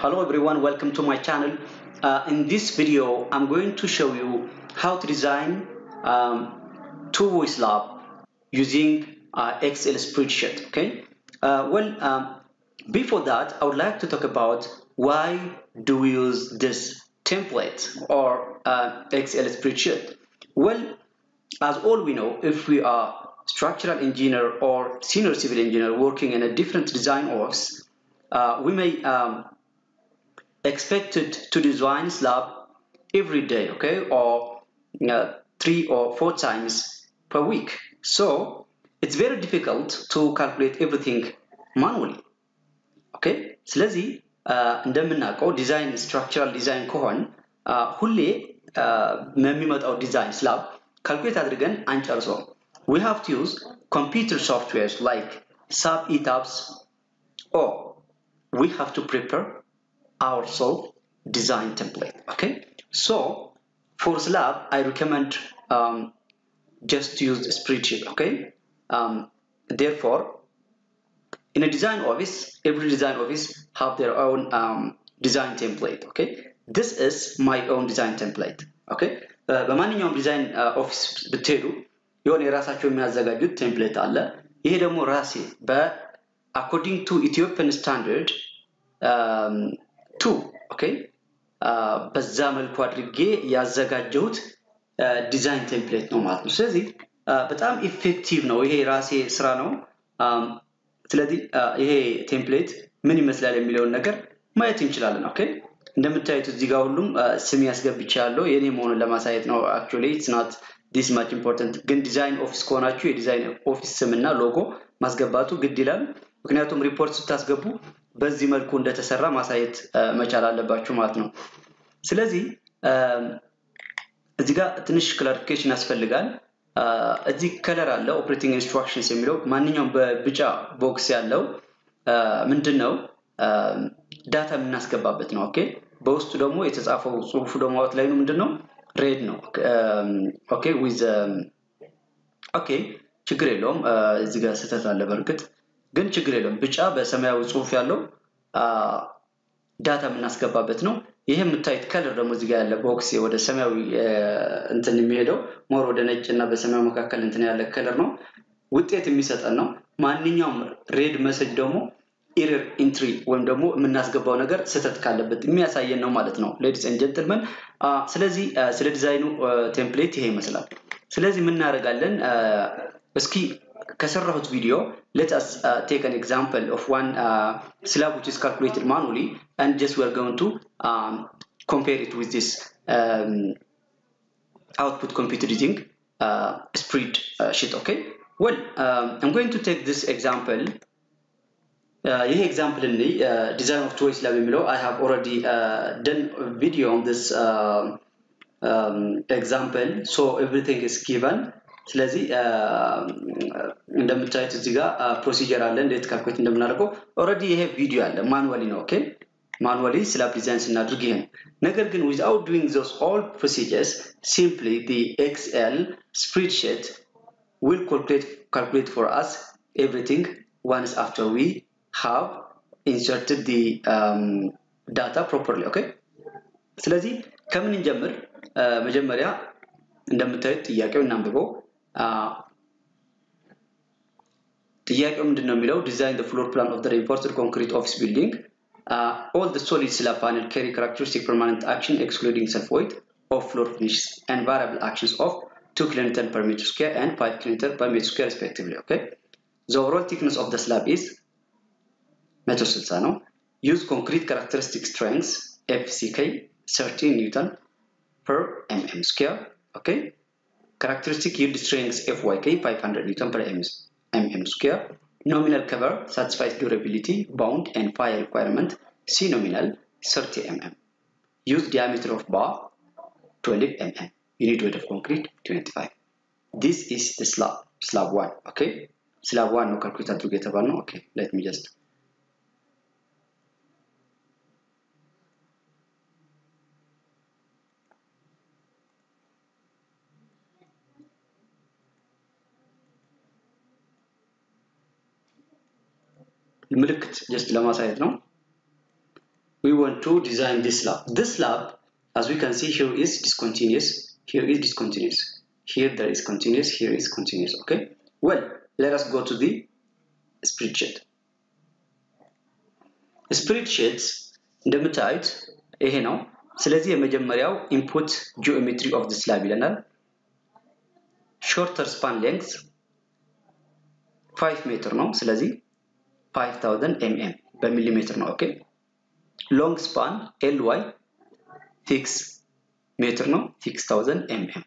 Hello everyone, welcome to my channel. Uh, in this video, I'm going to show you how to design um, two voice lab using uh, Excel spreadsheet. Okay. Uh, well, um, before that, I would like to talk about why do we use this template or uh, Excel spreadsheet. Well, as all we know, if we are structural engineer or senior civil engineer working in a different design office, uh, we may um, expected to design slab every day, okay, or uh, three or four times per week. So it's very difficult to calculate everything manually. Okay, ስለዚህ እንደምናውቀው ዲዛይን ስትራክቸራል ዲዛይን ከሆን ሁሌ የሚመጣው ዲዛይን ስላብ ካልኩሌት አድርገን አንጨርሰውም። we have to use computer softwares like SAP ETABS or we have to prepare our self design template. Okay, so for slab, I recommend um, just to use the spreadsheet. Okay, um, therefore, in a design office, every design office have their own um, design template. Okay, this is my own design template. Okay, በማንኛውም ዲዛይን ኦፊስ ብትሄዱ የሆነ የራሳቸው የሚያዘጋጁት ቴምፕሌት አለ። ይሄ ደግሞ ራሴ በአኮርዲንግ ቱ ኢትዮጵያን ስታንዳርድ ቱ ኦኬ በዛ መልኩ አድርጌ ያዘጋጀሁት design template ነው ማለት ነው። ስለዚህ በጣም effective ነው። ይሄ ራሴ ስራ ነው። ስለዚህ ይሄ template ምን ይመስላል የሚለውን ነገር ማየት እንችላለን። okay እንደምታዩት እዚህ ጋር ሁሉም ስም ያስገብቻ ያለው የኔ መሆኑን ለማሳየት ነው። actually it's not this much important። ግን design office ከሆናችሁ የ design office ስም እና ሎጎ ማስገባቱ ግድ ይላል። ምክንያቱም ሪፖርት ስታስገቡ በዚህ መልኩ እንደተሰራ ማሳየት መቻል አለባችሁ ማለት ነው። ስለዚህ እዚህ ጋር ትንሽ clarification ያስፈልጋል። እዚህ color አለ operating instructions የሚለው ማንኛውም በቢጫ box ያለው ምንድን ነው data የምናስገባበት ነው። okay በውስጡ ደግሞ የተጻፈው ጽሁፉ ደግሞ outline ምንድን ነው red ነው። okay with okay ችግር የለውም። እዚህ ጋር ስህተት አለ በእርግጥ ግን ችግር የለውም። ብጫ በሰማያዊ ጽሁፍ ያለው data የምናስገባበት ነው። ይሄ የምታዩት color ደግሞ እዚህ ጋር ያለ box ወደ ሰማያዊ እንትን የሚሄደው more ወደ ነጭ እና በሰማያዊ መካከል እንትን ያለ color ነው። ውጤት የሚሰጠን ነው። ማንኛውም red message ደግሞ error entry ወይም ደግሞ የምናስገባው ነገር ስህተት ካለበት የሚያሳየን ነው ማለት ነው። ladies and gentlemen። ስለዚህ ስለ design ኑ template ይሄ ይመስላል። ስለዚህ የምናደርጋለን እስኪ ከሰራሁት ቪዲዮ let us uh, take an example of one uh, slab which is calculated manually and just we're going to um, compare it with this um, output computer using uh, spreadsheet okay well um, i'm going to take this example ይሄ ኤግዛምፕል እኔ ዲዛይን ኦፍ ቾይስ ላብ የሚለው አይ ሃቭ ኦልሬዲ ደን ቪዲዮ ኦን ዲስ ኤግዛምፕል ሶ ኤቭሪቲንግ ኢዝ ጊቨን ስለዚህ እንደምታዩት እዚህ ጋር procedure አለ። እንዴት calculate እንደምናደርገው? already ይሄ ቪዲዮ አለ manually ነው። okay? manually slab design ስናደርግ ይሄ ነገር ግን without doing those all procedures simply the Excel spreadsheet calculate for us everything once after we have inserted the um, data properly okay ስለዚህ ከምን እንጀምር መጀመሪያ እንደምታዩት ጥያቄው እናንብበው ጥያቄው ምንድን ነው የሚለው ዲዛይን the floor plan of the reinforced concrete office building uh, all the solid slab panel carry characteristic permanent action excluding self weight of floor finishes and variable actions of 2 kN per meter square and 5 kN per meter square respectively okay the overall thickness of the slab is 160 ነው use concrete characteristic strengths FCK 13 Newton per mm square okay characteristic yield strength FYK 500 Newton per mm square nominal cover satisfies durability bound and fire requirement C nominal 30 mm use diameter of bar 12 mm unit weight of concrete 25 this is the slab slab 1 okay slab 1 ነው ካልኩሌት አድርጎ የተባል ነው okay let me ምልክት ጀስት ለማሳየት ነው we want to design this slab. This slab, as we can see here is discontinuous, here is discontinuous, here there is continuous, here is continuous, okay? Well, let us go to the spreadsheet. ስፕሪድሺት እንደምታዩት ይሄ ነው። ስለዚህ የመጀመሪያው ኢንፑት ጂኦሜትሪ ኦፍ ዲስ ስላብ ይለናል። ሾርተር ስፓን ሌንግዝ 5 ሜትር ነው። ስለዚህ 5000 mm በሚሊሜትር ነው። okay long span Ly six ሜትር ነው 6000 mm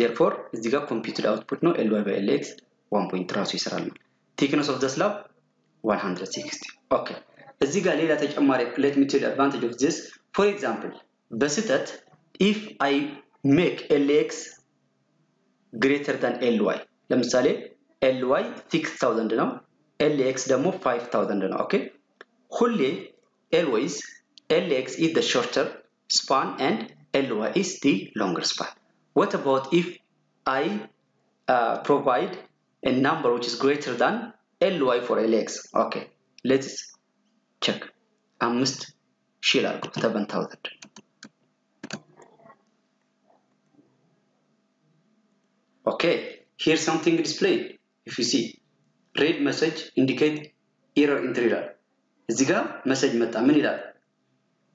therefore እዚህ ጋር computed output ነው Ly በ Lx 1.0 ራሱ ይሰራል ነው። thickness of the slab 160 okay እዚህ ጋር ሌላ ተጨማሪ let me tell advantage of this for example በስህተት if I make Lx ግሬተር ዳን ኤል ዋይ ለምሳሌ ኤል ዋይ 6000 ነው ኤል ኤክስ ደግሞ 5000 ነው ኦኬ ሁሌ ኤልዌይስ ኤል ኤክስ ኢዝ the shorter span and ly is the longer span what about if i uh, provide a number which is greater than ly for lx okay let's check አምስት ሺህ ላድርገው ሰቨን ታውዘንድ okay here something displayed if you see Red message indicate error entry ይላል እዚህ ጋር መሰጅ መጣ ምን ይላል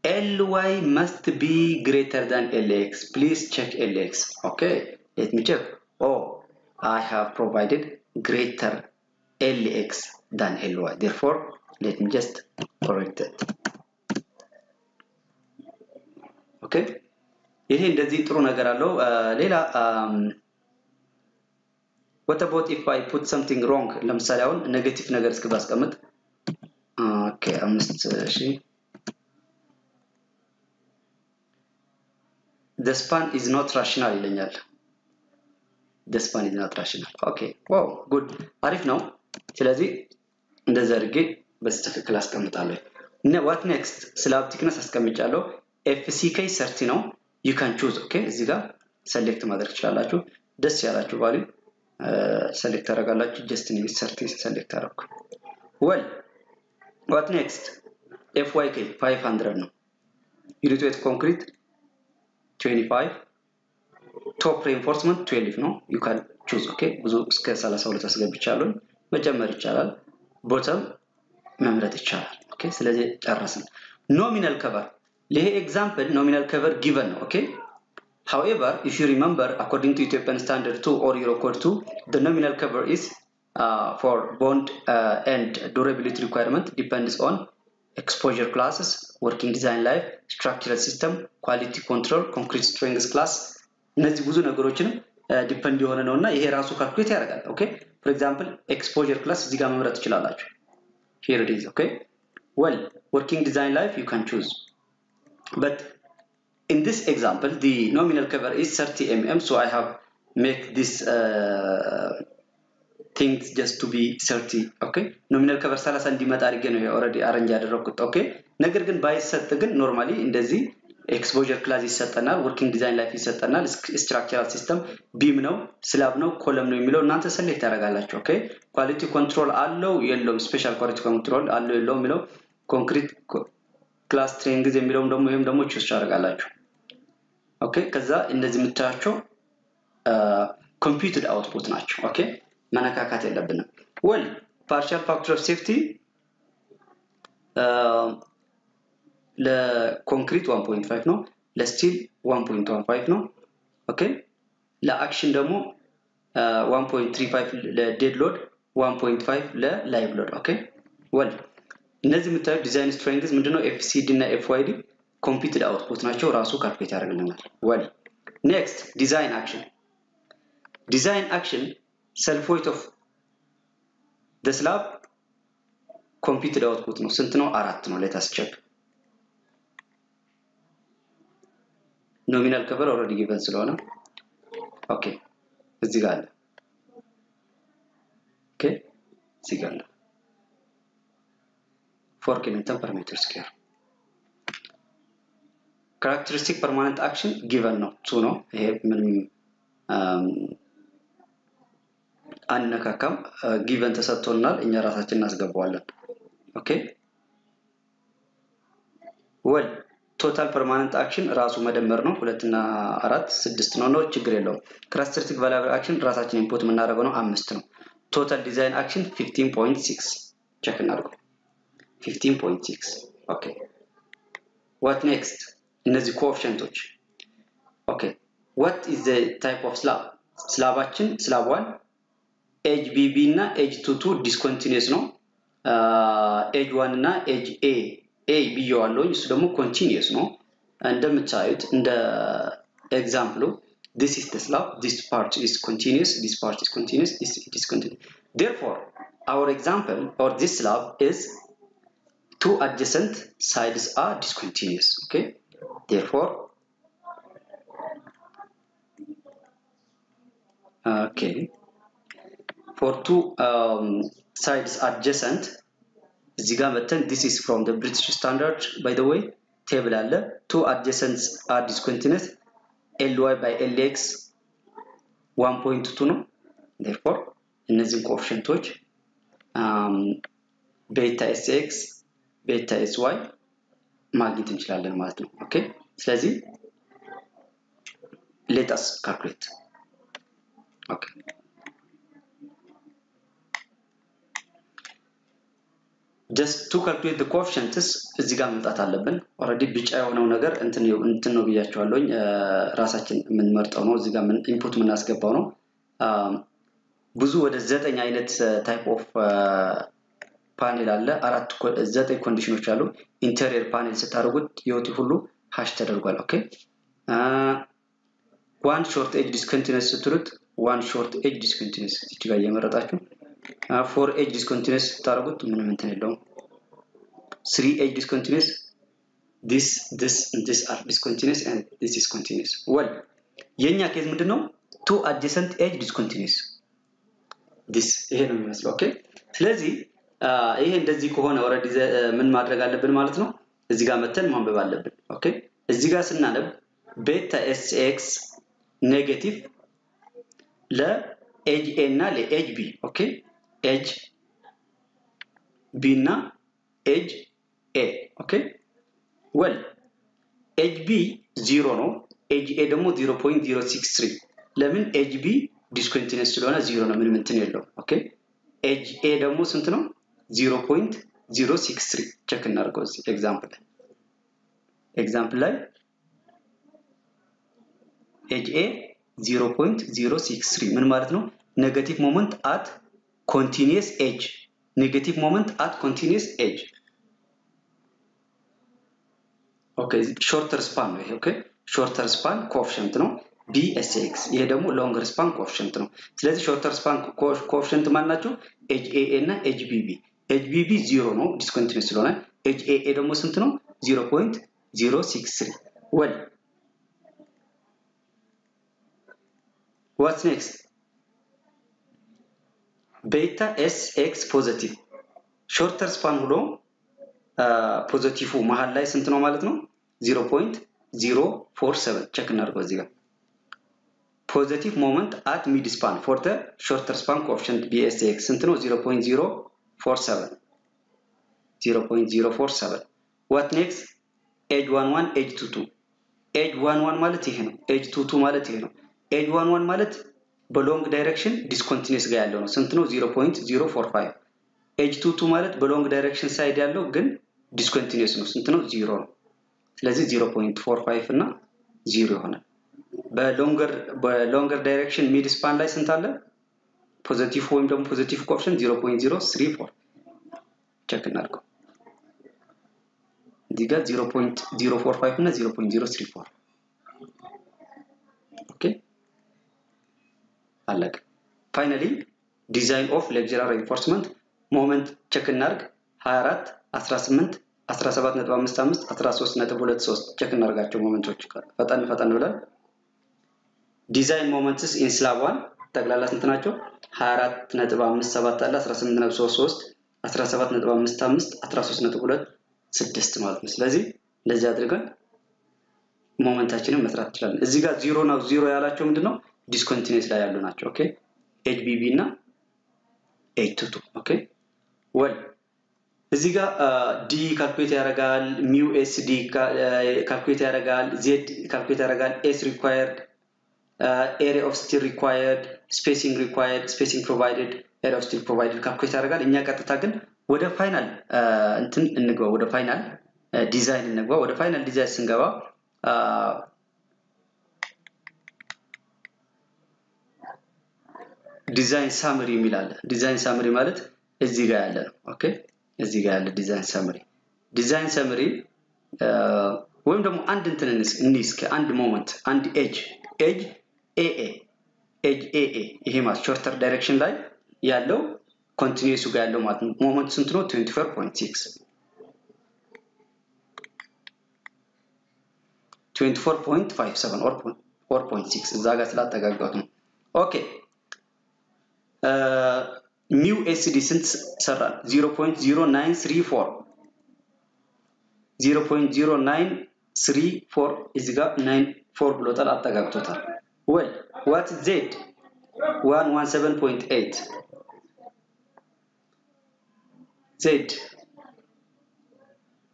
ly must be greater than lx please check lx okay let me check oh i have provided greater lx than ly therefore let me just correct it okay ይሄ እንደዚህ ጥሩ ነገር አለው ሌላ what about if i put something wrong? ለምሳሌ አሁን negative ነገር እስኪ ባስቀምጥ okay አምስት the span is not rational ይለኛል። Span is not rational okay wow good አሪፍ ነው። ስለዚህ እንደዛ አድርጌ በዚህ ትክክል አስቀምጣለሁ። what next slab thickness አስቀምጫለሁ። fck thirty ነው። you can choose okay እዚህ ጋር select ማድረግ ትችላላችሁ። ደስ ያላችሁ value select ታደርጋላችሁ? just thirty select አደረኩ። well what next fyk 500 ነው። unit weight concrete 25 top reinforcement 12 ነው። you can choose okay ብዙ እስከ 32 አስገብቻለሁ። መጨመር ይቻላል። ቦተም መምረጥ ይቻላል ኦኬ ስለዚህ ጨረስን። ኖሚናል ከቨር ይሄ ኤግዛምፕል ኖሚናል ከቨር ጊቨን ነው ኦኬ However, if you remember, according to Ethiopian Standard 2 or Eurocode 2, the nominal cover is uh, for bond uh, and durability requirement depends on exposure classes, working design life, structural system, quality control, concrete strength class እነዚህ ብዙ ነገሮችንም ዲፐንድ የሆነ ነው እና ይሄ ራሱ ካልኩሌት ያደርጋል ኦኬ ፎር ኤግዛምፕል ኤክስፖጀር ክላስ እዚህ ጋር መምረጥ ትችላላችሁ ሂር ኢት ኢዝ ኦኬ ዌል ወርኪንግ ዲዛይን ላይፍ ዩ ካን ቹዝ በት in this example the nominal cover is 30 mm so i have make this uh, things just to be 30 okay? Nominal cover 30 እንዲመጣ አድርጌ ነው already arrange ያደረኩት okay ነገር ግን ባይሰጥ ግን normally እንደዚህ exposure class ይሰጠናል working design life ይሰጠናል structural system beam ነው slab ነው column ነው የሚለው እናንተ select ያደርጋላችሁ okay quality control አለው የለውም special quality control አለው የለው የሚለው concrete class strength የሚለውም ደግሞ ይህም ደግሞ choose ያደርጋላችሁ okay? ከዛ እንደዚህ የምታያቸው computed output ናቸው። okay? መነካካት የለብንም። well partial factor of safety ለኮንክሪት 1.5 ነው። ለ steel 1.15 ነው። okay? ለ action ደግሞ 1.35 ለ dead load 1.5 ለ live load። okay? well እነዚህ የምታዩት design strength ምንድነው? fcd እና fyd computed output ናቸው። ራሱ calculate ያደርግልናል። well next design action። design action self weight of the computed output ነው። ስንት ነው? አራት ነው። check። nominal cover already given ስለሆነ okay እዚህ ጋር አለ። okay እዚህ ጋር አለ። four kilonewton per meter square characteristic permanent action given ነው። two ነው። ይሄ ምንም አንነካካም። given ተሰጥቶናል። እኛ ራሳችን እናስገባዋለን። okay? well total permanent action ራሱ መደመር ነው። ሁለት እና አራት ስድስት ነው። ነው ችግር የለውም። characteristic variable action ራሳችን input የምናደርገው ነው። አምስት ነው። total design action fifteen point six check እናድርገው። fifteen point six okay። what next እነዚህ ኮኦፕሽንቶች ኦኬ ዋት ኢዝ ዘ ታይፕ ኦፍ ስላብ ስላባችን ስላብ ዋን ኤጅ ቢቢ እና ኤጅ ቱቱ ዲስኮንቲኒየስ ነው። ኤጅ ዋን እና ኤጅ ኤ ኤ ብየዋለሁኝ እሱ ደግሞ ኮንቲኒየስ ነው። እንደምታዩት እንደ ኤግዛምፕሉ this is the slab this part is continuous this part is continuous this is discontinuous therefore our example or this slab is two adjacent sides are discontinuous okay therefore okay for two um, sides adjacent እዚህ ጋር መተን this is from the British standard by the way ቴብል አለ two adjacents are discontinuous ly by lx 1.2 ነው therefore እነዚህን ኮኤፊሽንቶች ቤታ ኤስኤክስ ቤታ ኤስ ዋይ ማግኘት እንችላለን ማለት ነው። okay? ስለዚህ let us calculate okay። just to calculate the coefficients እዚህ ጋር መምጣት አለብን። already ቢጫ የሆነው ነገር እንትን እንትን ነው ብያቸዋለሁኝ ራሳችን የምንመርጠው ነው። እዚህ ጋር input የምናስገባው ነው። ብዙ ወደ ዘጠኝ አይነት type of panel አለ። አራት ዘጠኝ condition ኦች አሉ። interior panel ስታደርጉት የወቲ ሁሉ hatch ተደርጓል። okay? one short edge discontinuous ስትሉት one short edge discontinuous እዚህ ጋር እየመረጣችሁ። four edge discontinuous ስታደርጉት ምንም እንትን የለውም። three edge discontinuous this this this are discontinuous and this is well የኛ case ምንድን ነው two adjacent edge discontinuous this ይሄ ነው የሚመስለው። okay? ስለዚህ ይሄ እንደዚህ ከሆነ already ምን ማድረግ አለብን ማለት ነው? እዚህ ጋር መተን ማንበብ አለብን። okay? እዚህ ጋር ስናነብ beta sx negative ለ edge A እና ለ edge B። okay? edge B እና ኤጅ ኤ። Okay? Well edge B zero ነው። ኤጅ ኤ ደግሞ 0.063 ለምን? Edge B discontinuous ስለሆነ ዚሮ ነው። ምንም እንትን የለው ኦኬ? ኤጅ ኤ ደግሞ ስንት ነው 0.063 check እናድርገው እዚህ example example ላይ ኤጅ ኤ 0.063 ምን ማለት ነው? Negative moment at continuous edge negative moment at continuous edge okay shorter span ነው ይሄ okay shorter span coefficient ነው BSX ይሄ ደግሞ longer span coefficient ነው ስለዚህ shorter span coefficient ማን ናቸው? ኤጅ ኤኤ እና edge BB edge BB zero ነው discontinuous ስለሆነ ኤጅ ኤኤ ደግሞ ስንት ነው? 0.063 Well what's next beta SX positive shorter span ብሎ positive መሀል ላይ ስንት ነው ማለት ነው? 0.047 check እናድርገው እዚህ ጋር. Positive moment at mid span for shorter span coefficient BSX ስንት ነው 0.047 0.047 what next edge 11 ኤጅ 22 ኤጅ 11 ማለት ይሄ ነው። ኤጅ 22 ማለት ይሄ ነው። ኤጅ 11 ማለት በ long direction discontinuous ጋር ያለው ነው። ስንት ነው? 0.045 ኤጅ 22 ማለት በ long direction side ያለው ግን discontinuous ነው። ስንት ነው? ዚሮ ነው። ስለዚህ 0.45 እና ዚሮ ይሆናል። በ longer direction mid span ላይ ስንት አለ positive ወይም ደግሞ positive coefficient 0.034 check እናድርገው። እዚህ ጋር 0.045 እና 0.034 okay። አለቀ። Finally design of flexural reinforcement moment check እናርግ 24 18 17.55 13.23 check እናርጋቸው moment ኦች ፈጠን ፈጠን ብለን። Design moments in one ጠቅላላ ስንት ናቸው 24.57 አለ 18.33 17.55 13.26 ማለት ነው። ስለዚህ እንደዚህ አድርገን moment ኣችንን መስራት እንችላለን። እዚህ ጋር ዚሮ ነው ዚሮ ያላቸው ምንድነው? Discontinuous ላይ ያሉ ናቸው። Okay? Edge BB እና edge 22 okay? Well እዚህ ጋር d calculate ያደርጋል፣ mu sd calculate ያደርጋል፣ z calculate ያደርጋል፣ s required፣ area of steel required፣ Spacing required፣ spacing provided፣ area of steel provided calculate ያደርጋል። እኛ ቀጥታ ግን ወደ final እንትን እንግባ፣ ወደ final design እንግባ። ወደ final design ስንገባ design summary የሚል አለ። Design summary ማለት እዚህ ጋር ያለ ነው። Okay እዚህ ጋር ያለ design summary design summary ወይም ደግሞ አንድ እንትን እንይዝ ከአንድ moment አንድ ኤጅ ኤጅ ኤኤ ኤጅ ኤኤ ይሄ ማለት shorter direction ላይ ያለው continuous ኡ ጋር ያለው ማለት ነው። Moment ስንት ነው? 24.6 24.57 or 0.6 እዛ ጋር ስላጠጋጋሁት ነው። Okay mu sd ስንት ሰራል? 0.0934 0.0934 እዚህ ጋር 94 ብሎታል፣ አጠጋግቶታል። Well what z 117.8 ዜድ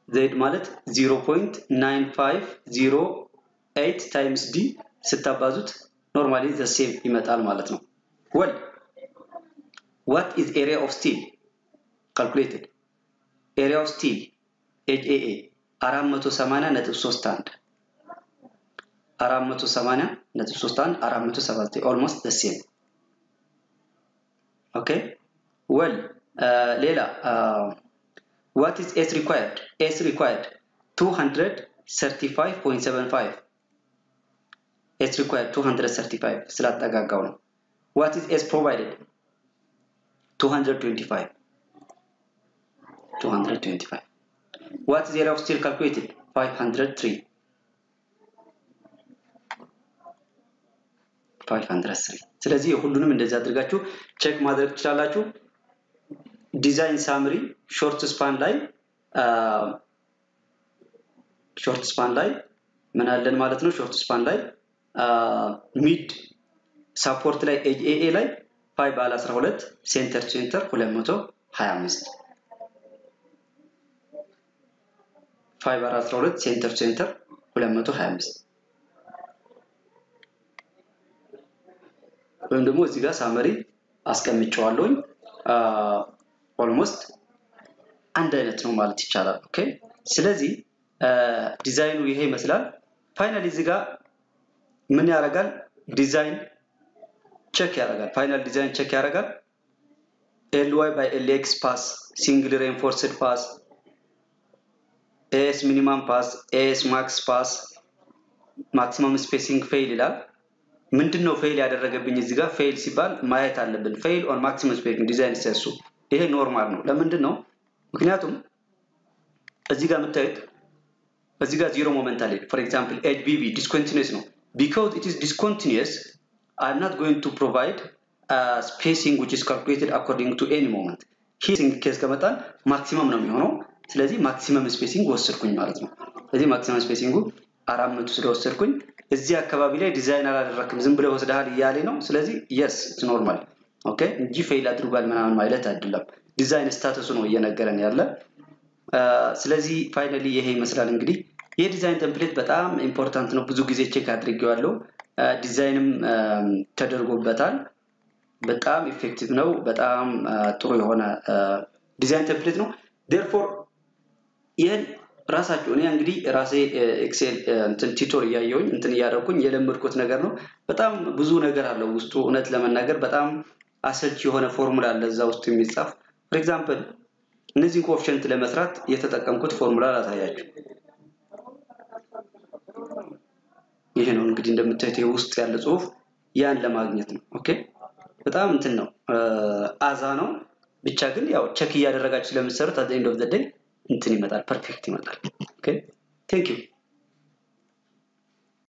ዜድ ማለት 0.9508 times d ስታባዙት normally the same ይመጣል ማለት ነው። Well What is area of steel? Calculated. Area of steel HAA 480 ነጥብ 31 480 ነጥብ 31 479 almost the same. Okay. Well, uh, ሌላ uh, what is S required? S required 235.75 S required 235 ስላጠጋጋው ነው። What is S provided? 225 225 what is area of steel 503 503 ስለዚህ ሁሉንም እንደዚህ አድርጋችሁ check ማድረግ ትችላላችሁ። Design summary short span ላይ short span ላይ ምን አለን ማለት ነው? Short span ላይ mid support ላይ AA ላይ phi ባለ 12 center center 225 phi ባለ 12 center center 225 ወይም ደግሞ እዚህ ጋር summary አስቀምጨዋለሁኝ። Almost አንድ አይነት ነው ማለት ይቻላል። Okay? ስለዚህ ዲዛይኑ ይሄ ይመስላል። Finally እዚህ ጋር ምን ያደርጋል? Design check ያደርጋል። Final design check ያደርጋል። Ly by Lx pass single reinforced pass As minimum pass As max pass maximum spacing fail ይላል ምንድን ነው fail ያደረገብኝ እዚህ ጋር fail ሲባል ማየት አለብን fail on maximum spacing design ሲያሱ ይሄ normal ነው ለምንድን ነው ምክንያቱም እዚህ ጋር የምታዩት እዚህ ጋር zero moment አለ for example ኤች ቢቢ discontinuous ነው because it is discontinuous I'm not going to provide a spacing which is calculated according to any moment. ሂሲንግ case ከመጣን maximum ነው የሚሆነው። ስለዚህ maximum spacing ወሰድኩኝ ማለት ነው። ስለዚህ maximum spacing ኡ አራት መቶ ስለወሰድኩኝ እዚህ አካባቢ ላይ ዲዛይን አላደረክም ዝም ብለህ ወስደሃል እያለ ነው። ስለዚህ yes it's normal okay እንጂ fail አድርጓል ምናምን ማለት አይደለም። design status ኡ ነው እየነገረን ያለ። ስለዚህ finally ይሄ ይመስላል እንግዲህ የ design template በጣም important ነው። ብዙ ጊዜ check አድርጌዋለሁ። ዲዛይንም ተደርጎበታል። በጣም effective ነው። በጣም ጥሩ የሆነ design template ነው። therefore ይህን ራሳቸው እኔ እንግዲህ ራሴ Excel እንትን tutor እያየውኝ እንትን እያደረኩኝ የለመድኩት ነገር ነው። በጣም ብዙ ነገር አለው ውስጡ። እውነት ለመናገር በጣም አሰልቺ የሆነ ፎርሙላ አለ እዛ ውስጥ የሚጻፍ for example እነዚህን coefficient ለመስራት የተጠቀምኩት ፎርሙላ ላሳያችሁ። ይሄ ነው እንግዲህ እንደምታዩት ውስጥ ያለ ጽሁፍ ያን ለማግኘት ነው። okay በጣም እንትን ነው አዛ ነው። ብቻ ግን ያው check እያደረጋችሁ ስለምትሰሩት at end of the day እንትን ይመጣል፣ perfect ይመጣል። ቴንክ ዩ